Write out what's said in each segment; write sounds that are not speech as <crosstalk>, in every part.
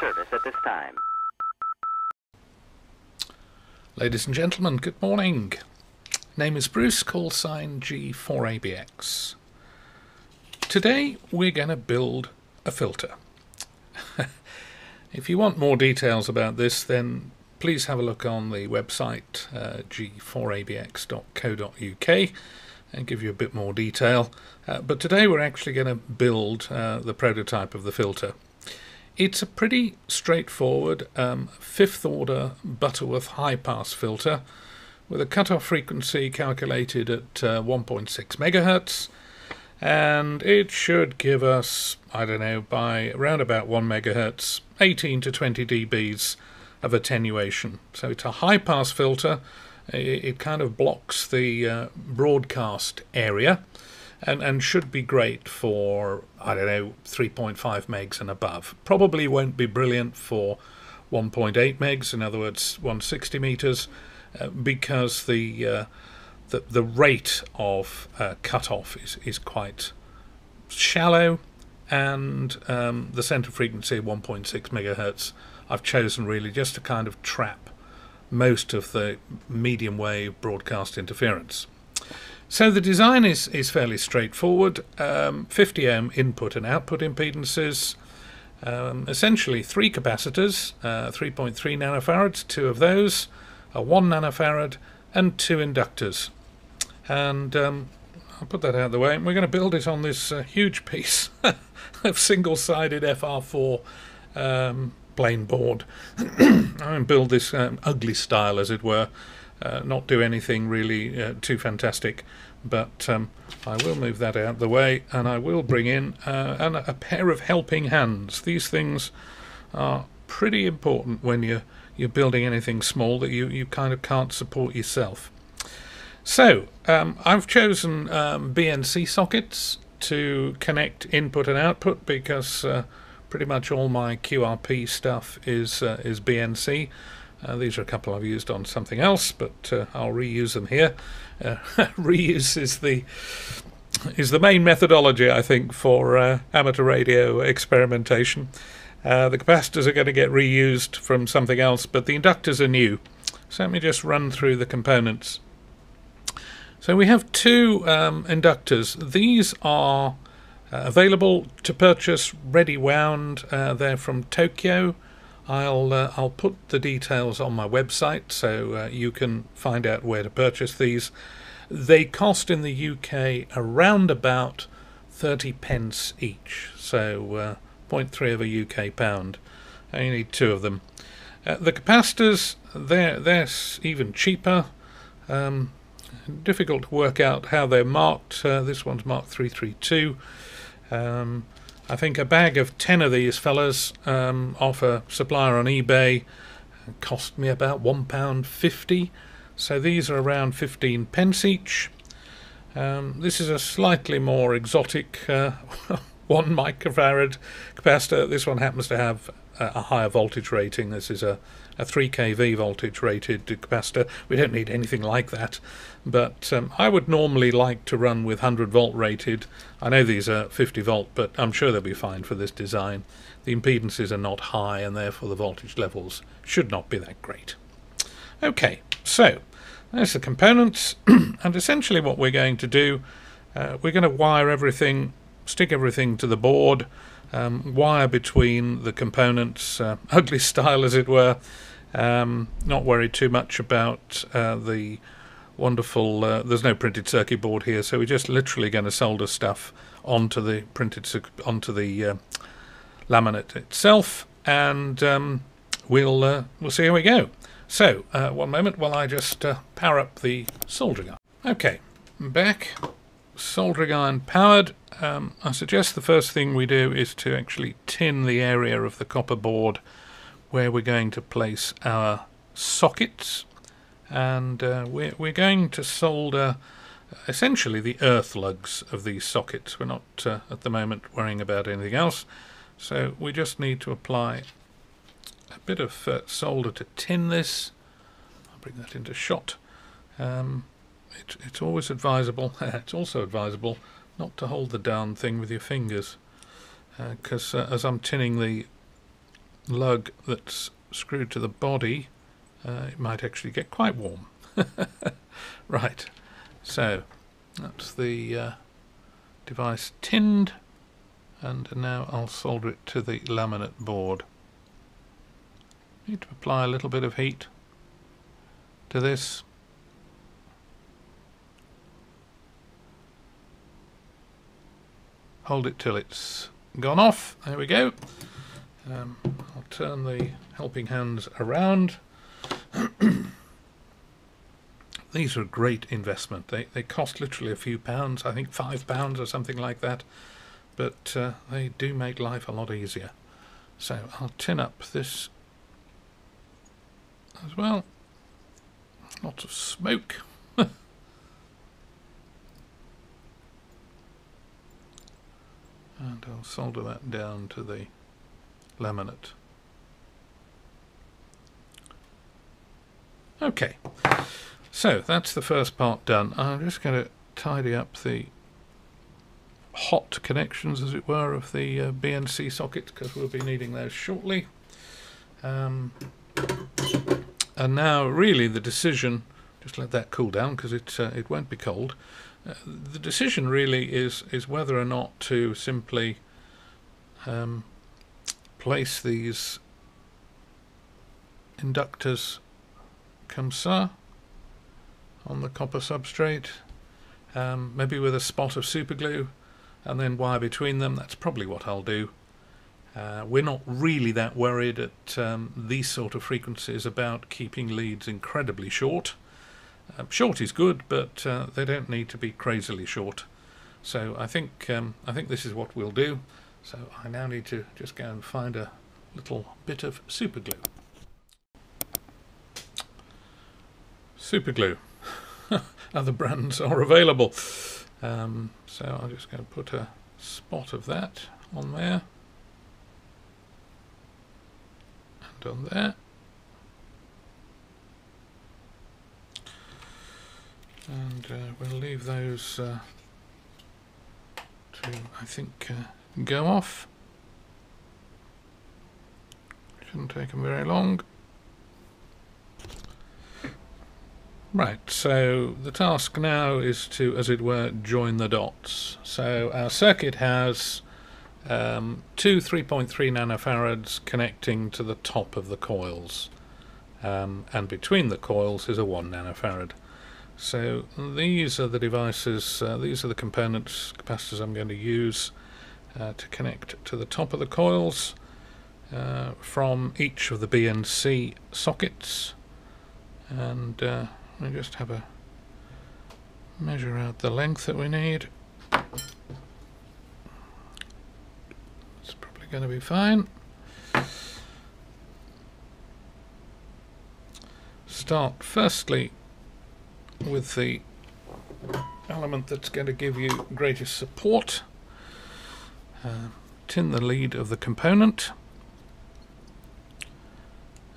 service at this time. Ladies and gentlemen, good morning. Name is Bruce, call sign G4ABX. Today we're going to build a filter. <laughs> if you want more details about this, then please have a look on the website uh, g4abx.co.uk and give you a bit more detail. Uh, but today we're actually going to build uh, the prototype of the filter. It's a pretty straightforward um, fifth order Butterworth high pass filter with a cutoff frequency calculated at uh, 1.6 megahertz and it should give us, I don't know, by around about 1 megahertz, 18 to 20 dBs of attenuation. So it's a high pass filter. It, kind of blocks the uh, broadcast area and, and should be great for, I don't know, 3.5 megs and above. Probably won't be brilliant for 1.8 megs, in other words, 160 meters, uh, because the, uh, the the rate of uh, cutoff is, is quite shallow, and um, the center frequency 1.6 megahertz I've chosen really just to kind of trap most of the medium wave broadcast interference. So the design is, is fairly straightforward. Um, 50 ohm input and output impedances, um, essentially three capacitors, uh, 3.3 nanofarads, two of those, a 1 nanofarad, and two inductors. And um, I'll put that out of the way. We're going to build it on this uh, huge <laughs> piece of single-sided FR4 um, plain board. <clears throat> and build this um, ugly style, as it were. Uh, not do anything really uh, too fantastic, but um, I will move that out of the way, and I will bring in uh, an, a pair of helping hands. These things are pretty important when you're you're building anything small that you, you kind of can't support yourself. So um, I've chosen um, BNC sockets to connect input and output because uh, pretty much all my QRP stuff is uh, is BNC. Uh, these are a couple I've used on something else, but uh, I'll reuse them here. Uh, <laughs> reuse is the is the main methodology, I think, for uh, amateur radio experimentation. Uh, the capacitors are going to get reused from something else, but the inductors are new. So let me just run through the components. So we have two um, inductors. These are uh, available to purchase ready wound. They're from Toko. I'll uh, I'll put the details on my website so uh, you can find out where to purchase these. They cost in the UK around about 30 pence each, so uh, 0.3 of a UK pound. And you need two of them. Uh, the capacitors, they're, they're even cheaper. Um, difficult to work out how they're marked. Uh, this one's marked 332. Um, I think a bag of 10 of these fellas um, off a supplier on eBay cost me about £1.50. So these are around 15 pence each. Um, this is a slightly more exotic uh, <laughs> 1 microfarad capacitor. This one happens to have a, a higher voltage rating. This is a, a 3 kV voltage rated capacitor. We don't need anything like that. But um, I would normally like to run with 100 volt rated. I know these are 50 volt, but I'm sure they'll be fine for this design. The impedances are not high and therefore the voltage levels should not be that great. Okay, so there's the components <clears throat> and essentially what we're going to do, uh, we're going to wire everything stick everything to the board, um, wire between the components, uh, <laughs> ugly style as it were. Um, not worried too much about uh, the wonderful. Uh, there's no printed circuit board here, so we're just literally going to solder stuff onto the printed onto the uh, laminate itself, and um, we'll uh, we'll see how we go. So uh, one moment while I just power up the soldering iron. Okay, back soldering iron powered. Um, I suggest the first thing we do is to actually tin the area of the copper board where we're going to place our sockets and uh, we're, we're going to solder essentially the earth lugs of these sockets. We're not uh, at the moment worrying about anything else so we just need to apply a bit of uh, solder to tin this. I'll bring that into shot. Um, it, it's always advisable, <laughs> it's also advisable not to hold the darn thing with your fingers. because uh, as I'm tinning the lug that's screwed to the body, uh, it might actually get quite warm. <laughs> right, so that's the uh, device tinned, and now I'll solder it to the laminate board. Need to apply a little bit of heat to this. Hold it till it's gone off. There we go. Um, I'll turn the helping hands around. <coughs> These are a great investment. They they cost literally a few pounds. I think five pounds or something like that, but uh, they do make life a lot easier. So I'll tin up this as well. Lots of smoke. And I'll solder that down to the laminate. Okay, so that's the first part done. I'm just going to tidy up the hot connections, as it were, of the uh, BNC socket because we'll be needing those shortly. Um, and now, really, the decision just let that cool down because it uh, it won't be cold. The decision really is is whether or not to simply um, place these inductors ça on the copper substrate, um, maybe with a spot of superglue and then wire between them. That's probably what I'll do. Uh, we're not really that worried at um, these sort of frequencies about keeping leads incredibly short. Um, short is good, but uh, they don't need to be crazily short. So I think um, I think this is what we'll do. So I now need to just go and find a little bit of super glue. Super glue. <laughs> Other brands are available. Um, so I'm just going to put a spot of that on there. And on there. And uh, we'll leave those uh, to, I think, uh, go off. Shouldn't take them very long. Right, so the task now is to, as it were, join the dots. So our circuit has um, two 3.3 nanofarads connecting to the top of the coils. Um, and between the coils is a 1 nanofarad. So these are the devices, uh, these are the components, capacitors I'm going to use uh, to connect to the top of the coils uh, from each of the BNC sockets. And uh, we just have a measure out the length that we need. It's probably going to be fine. Start firstly with the element that's going to give you greatest support. Uh, tin the lead of the component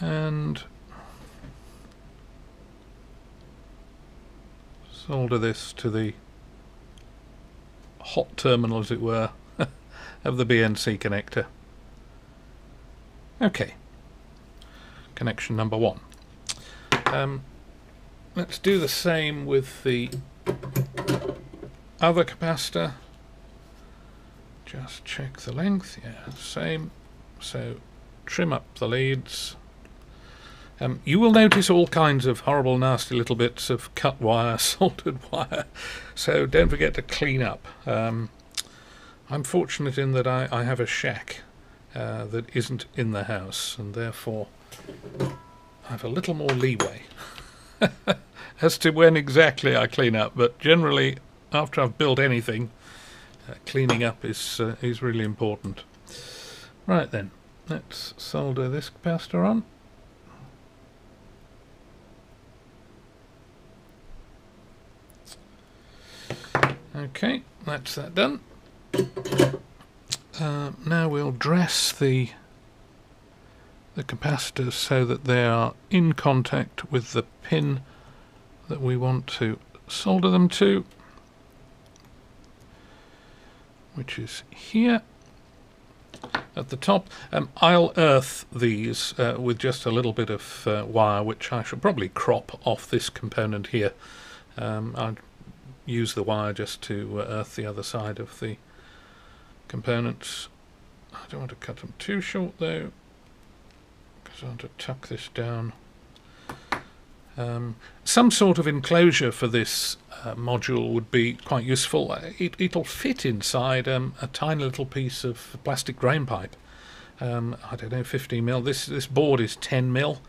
and solder this to the hot terminal, as it were, <laughs> of the BNC connector. Okay, connection number one. Um, let's do the same with the other capacitor. Just check the length, yeah, same. So trim up the leads. Um, you will notice all kinds of horrible, nasty little bits of cut wire, <laughs> soldered wire, so don't forget to clean up. Um, I'm fortunate in that I, I have a shack uh, that isn't in the house, and therefore I have a little more leeway <laughs> <laughs> as to when exactly I clean up. But generally, after I've built anything, uh, cleaning up is uh, is really important. Right then, let's solder this capacitor on. Okay, that's that done. Uh, now we'll dress the the capacitors so that they are in contact with the pin that we want to solder them to, which is here. at the top. Um, I'll earth these uh, with just a little bit of uh, wire, which I should probably crop off this component here. Um, I'd use the wire just to uh, earth the other side of the components. I don't want to cut them too short though, because I want to tuck this down. Um, some sort of enclosure for this uh, module would be quite useful. Uh, it, it'll fit inside um, a tiny little piece of plastic drain pipe. Um, I don't know, 15 mil. This this board is 10 mil.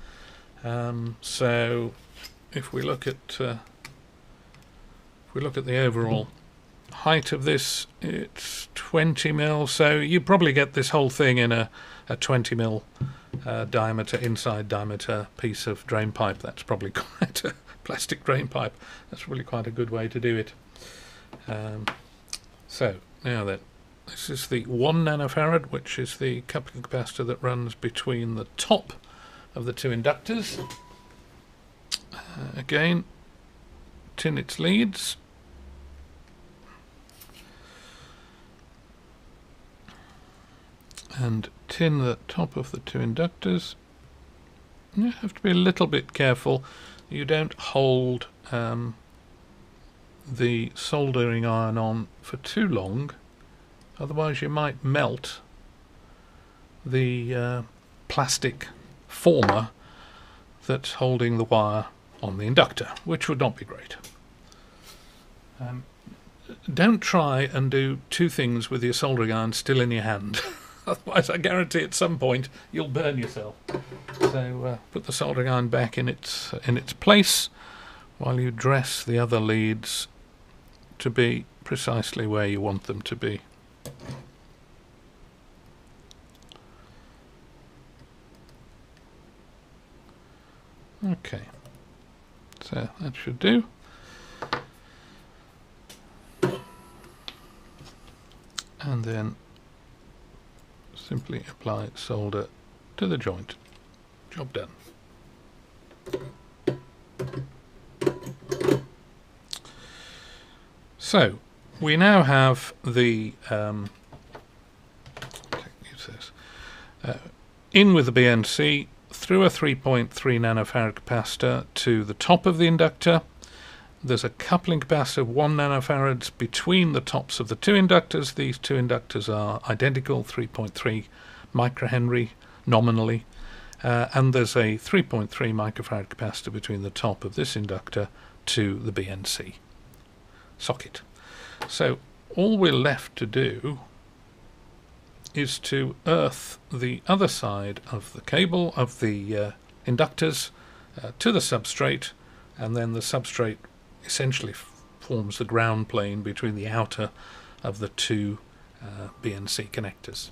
Um, so if we look at uh, if we look at the overall height of this, it's 20 mil. So you probably get this whole thing in a, a 20 mil diameter, inside diameter piece of drain pipe. That's probably <laughs> quite a plastic drain pipe. That's really quite a good way to do it. Um, so now then, this is the one nanofarad, which is the coupling capacitor that runs between the top of the two inductors. Uh, again, tin its leads. And tin the top of the two inductors. You have to be a little bit careful. You don't hold um, the soldering iron on for too long, otherwise you might melt the uh, plastic former that's holding the wire on the inductor, which would not be great. Um, don't try and do two things with your soldering iron still in your hand. <laughs> Otherwise, I guarantee at some point you'll burn yourself. So uh, put the soldering iron back in its in its place while you dress the other leads to be precisely where you want them to be. Okay, so that should do. And then simply apply solder to the joint. Job done. So we now have the um, uh, in with the BNC through a 3.3 nanofarad capacitor to the top of the inductor there's a coupling capacitor of 1 nanofarads between the tops of the two inductors. These two inductors are identical, 3.3 microhenry nominally. Uh, and there's a 3.3 microfarad capacitor between the top of this inductor to the BNC socket. So all we're left to do is to earth the other side of the cable of the uh, inductors uh, to the substrate and then the substrate essentially forms the ground plane between the outer of the two uh, BNC connectors.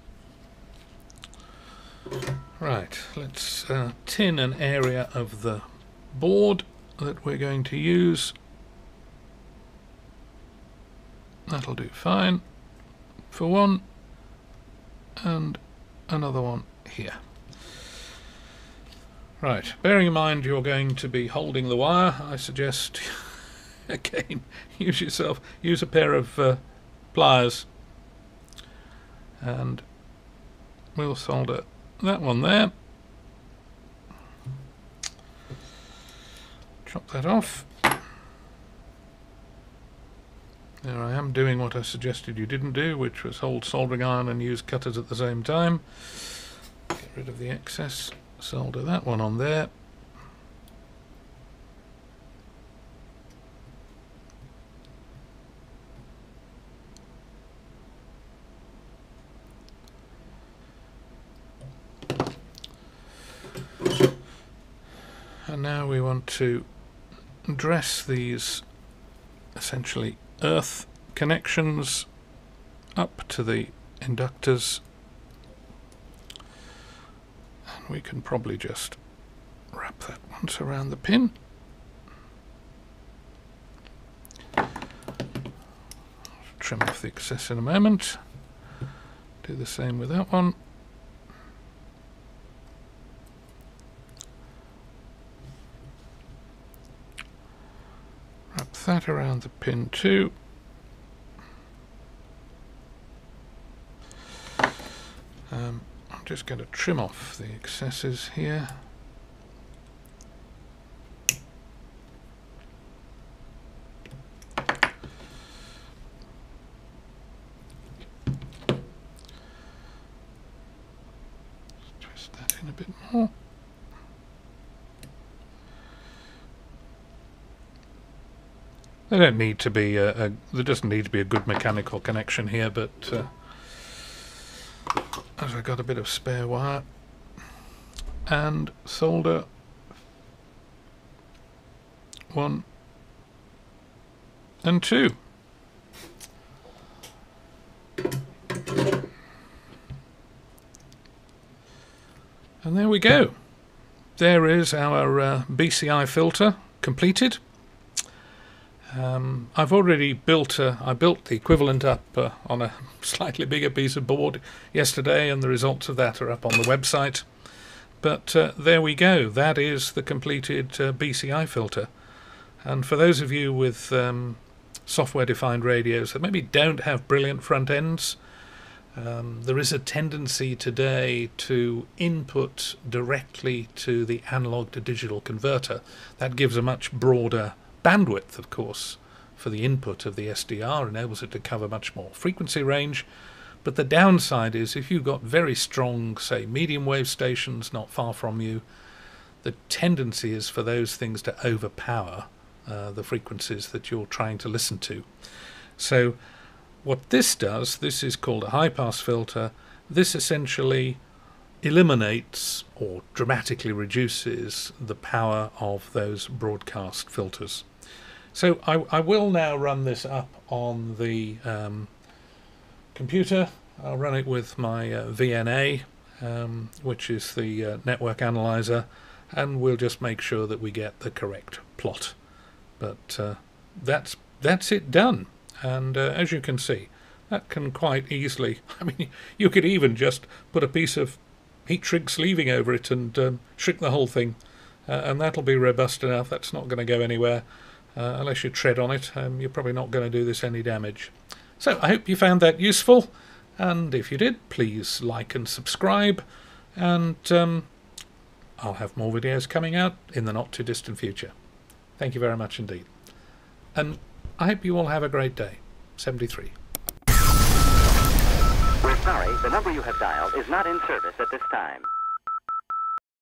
Right, let's uh, tin an area of the board that we're going to use. That'll do fine for one and another one here. Right, bearing in mind you're going to be holding the wire, I suggest <laughs> again, use yourself, use a pair of uh, pliers and we'll solder that one there. Chop that off. There I am doing what I suggested you didn't do, which was hold soldering iron and use cutters at the same time. Get rid of the excess, solder that one on there. and now we want to dress these essentially earth connections up to the inductors. And we can probably just wrap that once around the pin. Trim off the excess in a moment. Do the same with that one that around the pin too. Um, I'm just going to trim off the excesses here. Twist that in a bit more. They don't need to be a, a there doesn't need to be a good mechanical connection here, but uh, as I got a bit of spare wire and solder one and two. And there we go. There is our uh, BCI filter completed. Um, I've already built. A, I built the equivalent up uh, on a <laughs> slightly bigger piece of board yesterday, and the results of that are up on the website. But uh, there we go. That is the completed uh, BCI filter. And for those of you with um, software-defined radios that maybe don't have brilliant front ends, um, there is a tendency today to input directly to the analog to digital converter. That gives a much broader bandwidth, of course, for the input of the SDR, enables it to cover much more frequency range. But the downside is if you've got very strong, say, medium wave stations not far from you, the tendency is for those things to overpower uh, the frequencies that you're trying to listen to. So, what this does, this is called a high pass filter, this essentially eliminates or dramatically reduces the power of those broadcast filters. So I, I will now run this up on the um, computer. I'll run it with my uh, VNA, um, which is the uh, network analyzer, and we'll just make sure that we get the correct plot. But uh, that's that's it done. And uh, as you can see, that can quite easily. <laughs> I mean, you could even just put a piece of heat shrink sleeving over it and um, shrink the whole thing, uh, and that'll be robust enough. That's not going to go anywhere uh, unless you tread on it, um, you're probably not going to do this any damage. So I hope you found that useful, and if you did, please like and subscribe, and um, I'll have more videos coming out in the not too distant future. Thank you very much indeed. And I hope you all have a great day. 73. We're sorry, the number you have dialed is not in service at this time.